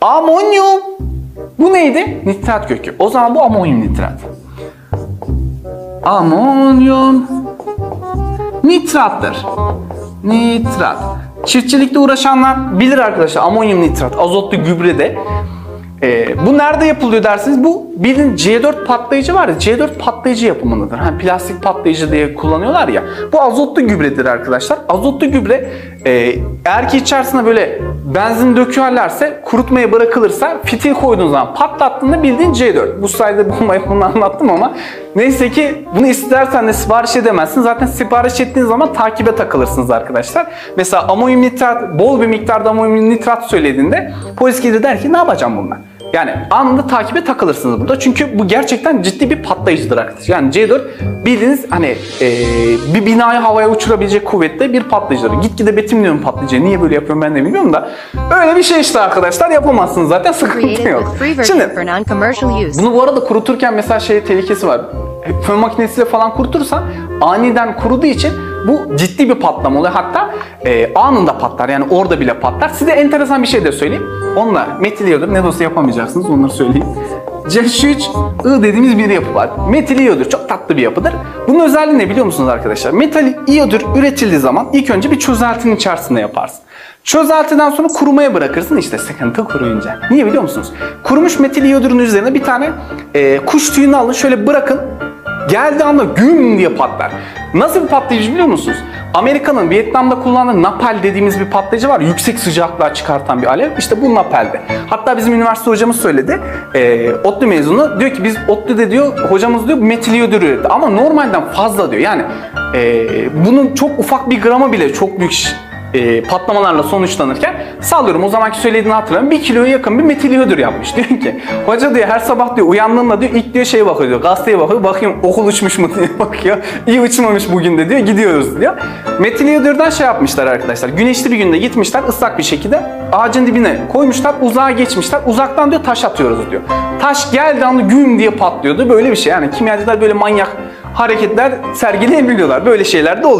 Amonyum. Bu neydi? Nitrat kökü. O zaman bu amonyum nitrat. Amonyum nitrattır. Nitrat. Çiftçilikte uğraşanlar bilir arkadaşlar amonyum nitrat, azotlu gübrede. Ee, bu nerede yapılıyor dersiniz? Bu bilin C4 patlayıcı var ya C4 patlayıcı yapımındadır. Hani plastik patlayıcı diye kullanıyorlar ya. Bu azotlu gübredir arkadaşlar. Azotlu gübre e, eğer ki içerisine böyle benzin döküyorlarsa kurutmaya bırakılırsa fitil koyduğun zaman patlattığında bildiğin C4. Bu sayede bomba yapımını anlattım ama neyse ki bunu istersen de sipariş edemezsin. Zaten sipariş ettiğin zaman takibe takılırsınız arkadaşlar. Mesela amonyum nitrat, bol bir miktarda amonyum nitrat söylediğinde polis gelir der ki ne yapacağım bununla? Yani anında takibe takılırsınız burada. Çünkü bu gerçekten ciddi bir patlayıcıdır arkadaşlar. Yani C4 bildiğiniz hani e, bir binayı havaya uçurabilecek kuvvette bir patlayıcıdır. Gitgide betimliyorum patlayıcıyı. Niye böyle yapıyorum ben de bilmiyorum da. Öyle bir şey işte arkadaşlar. Yapamazsınız zaten sıkıntı yok. Şimdi bunu bu arada kuruturken mesela şey tehlikesi var. Fön makinesiyle falan kurutursan aniden kuruduğu için bu ciddi bir patlama oluyor. Hatta e, anında patlar. Yani orada bile patlar. Size enteresan bir şey de söyleyeyim. Onunla metil iyodür. Ne olsa yapamayacaksınız. Onları söyleyeyim. C3I dediğimiz bir yapı var. Metil iyodür. Çok tatlı bir yapıdır. Bunun özelliği ne biliyor musunuz arkadaşlar? Metal iyodür üretildiği zaman ilk önce bir çözeltinin içerisinde yaparsın. Çözeltiden sonra kurumaya bırakırsın işte sıkıntı kuruyunca. Niye biliyor musunuz? Kurumuş metil iyodürün üzerine bir tane e, kuş tüyünü alın şöyle bırakın. Geldiği anda güm diye patlar. Nasıl bir patlayıcı biliyor musunuz? Amerika'nın Vietnam'da kullandığı napal dediğimiz bir patlayıcı var. Yüksek sıcaklığa çıkartan bir alev. İşte bu napalde. Hatta bizim üniversite hocamız söyledi. E, ODTÜ mezunu. Diyor ki biz ODTÜ'de diyor hocamız diyor metil iyodür üretti. Ama normalden fazla diyor. Yani e, bunun çok ufak bir gramı bile çok büyük e, patlamalarla sonuçlanırken sallıyorum o zamanki söylediğini hatırlıyorum. Bir kiloya yakın bir metil iyodür yapmış. Diyor ki hoca diyor her sabah diyor uyandığında diyor ilk diyor şeye bakıyor diyor gazeteye bakıyor bakayım okul uçmuş mu diye bakıyor. İyi uçmamış bugün de diyor gidiyoruz diyor. Metil iyodürden şey yapmışlar arkadaşlar güneşli bir günde gitmişler ıslak bir şekilde ağacın dibine koymuşlar uzağa geçmişler uzaktan diyor taş atıyoruz diyor. Taş geldiği anda güm diye patlıyordu böyle bir şey yani kimyacılar böyle manyak hareketler sergileyebiliyorlar böyle şeyler de oluyor.